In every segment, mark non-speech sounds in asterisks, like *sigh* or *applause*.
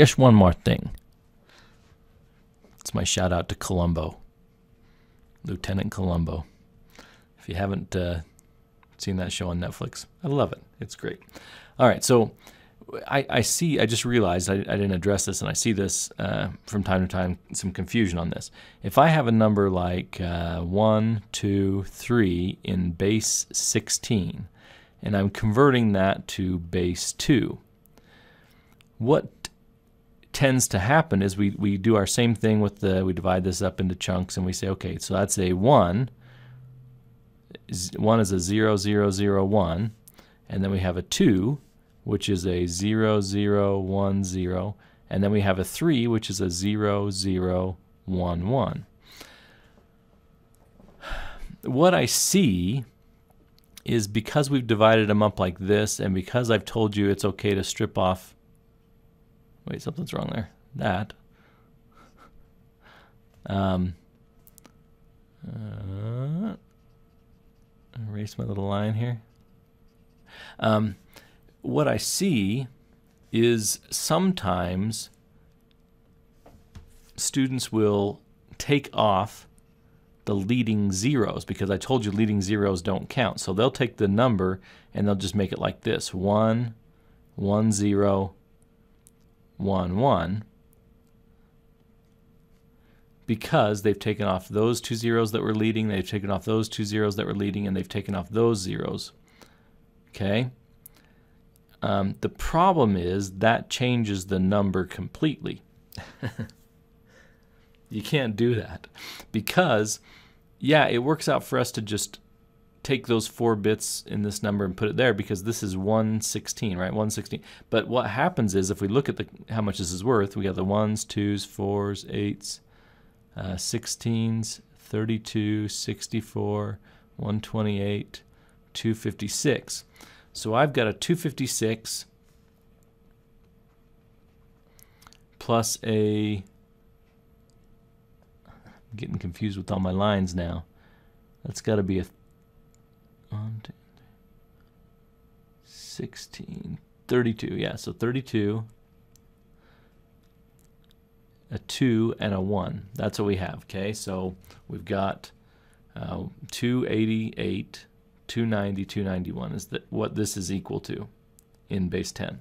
Just one more thing. It's my shout out to Columbo, Lieutenant Columbo. If you haven't uh, seen that show on Netflix, I love it. It's great. All right, so I, I see, I just realized I, I didn't address this, and I see this uh, from time to time, some confusion on this. If I have a number like uh, 1, 2, 3 in base 16, and I'm converting that to base 2, what tends to happen is we, we do our same thing with the, we divide this up into chunks, and we say, okay, so that's a 1, 1 is a 0, 0, 0, 1, and then we have a 2, which is a 0, 0, 1, 0. And then we have a 3, which is a 0, 0, 1, 1. What I see is because we've divided them up like this, and because I've told you it's okay to strip off. Wait, something's wrong there. That. *laughs* Um, uh, erase my little line here. Um, what I see is sometimes students will take off the leading zeros because I told you leading zeros don't count. So they'll take the number and they'll just make it like this 1, 1, 0, 1, 1 because they've taken off those two zeros that were leading, they've taken off those two zeros that were leading, and they've taken off those zeros. Okay? Um, the problem is that changes the number completely. *laughs* you can't do that because, yeah, it works out for us to just take those four bits in this number and put it there because this is 116, right? 116. But what happens is if we look at the how much this is worth, we got the ones, twos, fours, eights, uh, 16s, 32, 64, 128, 256. So I've got a 256 plus a I'm getting confused with all my lines now. That's got to be a two, 16, 32. Yeah, so 32, a 2, and a 1. That's what we have, okay? So we've got uh, 288 290, 291 is that what this is equal to in base 10.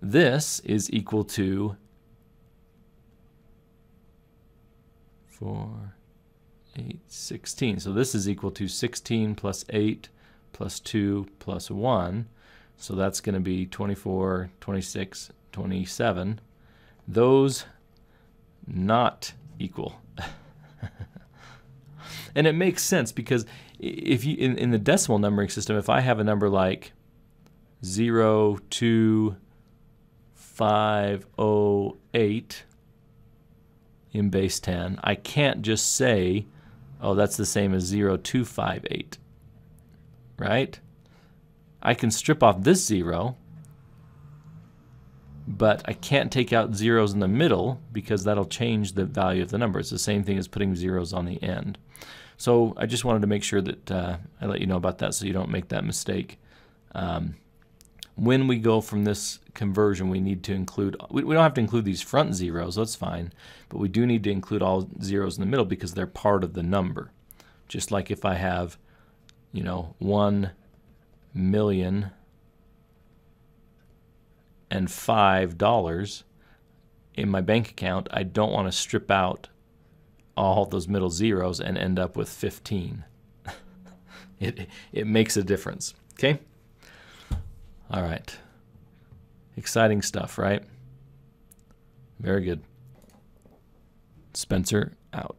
This is equal to 4, 8, 16. So this is equal to 16 plus 8 plus 2 plus 1. So that's going to be 24, 26, 27. Those not equal. *laughs* and it makes sense because if you in, in the decimal numbering system, if I have a number like 0, 2, 5, 0, 8 in base 10, I can't just say, oh, that's the same as 0, 2, 5, 8. Right? I can strip off this 0, but I can't take out zeros in the middle because that'll change the value of the number. It's the same thing as putting zeros on the end. So I just wanted to make sure that uh, I let you know about that so you don't make that mistake. Um, when we go from this conversion, we need to include, we, don't have to include these front zeros, that's fine, but we do need to include all zeros in the middle because they're part of the number. Just like if I have, you know, 1 million and $5 in my bank account, I don't want to strip out all those middle zeros and end up with 15. *laughs* it, it makes a difference. Okay? All right. Exciting stuff, right? Very good. Spencer out.